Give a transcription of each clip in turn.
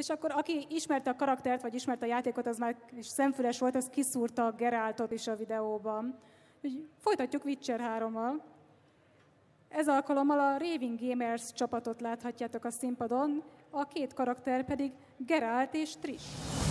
És akkor aki ismerte a karaktert, vagy ismerte a játékot, az már és szemfüles volt, az kiszúrta Geráltot is a videóban. Úgy folytatjuk Witcher 3-mal. Ez alkalommal a Raving Gamers csapatot láthatjátok a színpadon, a két karakter pedig Geralt és Trish.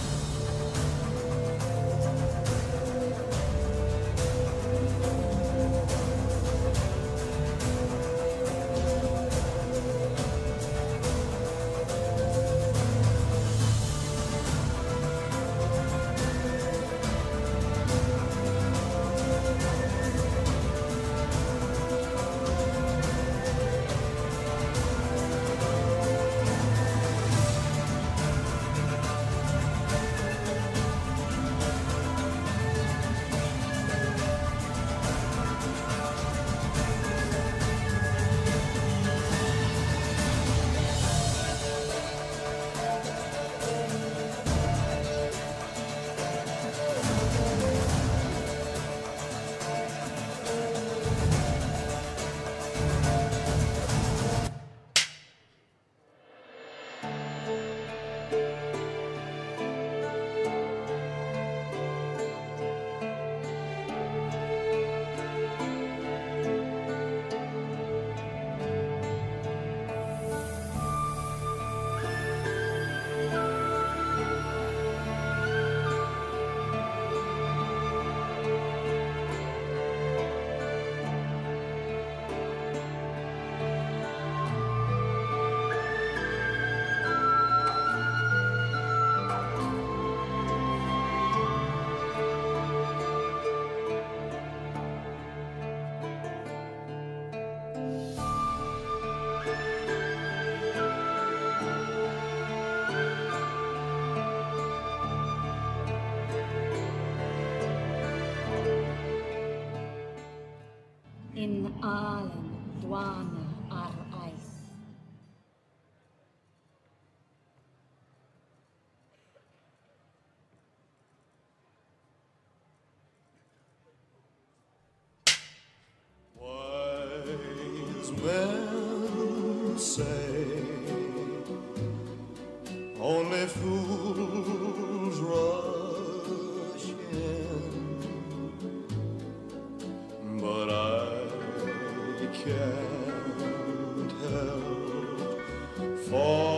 In allen dwane ar eis. Wise men say only fools falling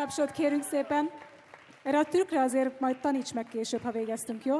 Tapsot kérünk szépen. Erre a trükkre azért majd taníts meg később, ha végeztünk, jó?